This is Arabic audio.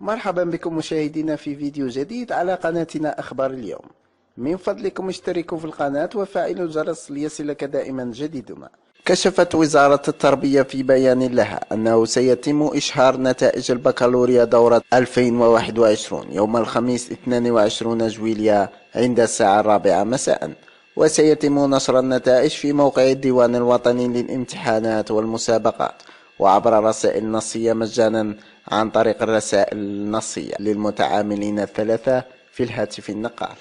مرحبا بكم مشاهدينا في فيديو جديد على قناتنا أخبار اليوم. من فضلكم اشتركوا في القناة وفعلوا الجرس ليصلك دائما جديدنا كشفت وزارة التربية في بيان لها أنه سيتم إشهار نتائج البكالوريا دورة 2021 يوم الخميس 22 جويليا عند الساعة الرابعة مساء. وسيتم نشر النتائج في موقع الديوان الوطني للامتحانات والمسابقات. وعبر رسائل نصية مجانا عن طريق الرسائل النصية للمتعاملين الثلاثة في الهاتف النقال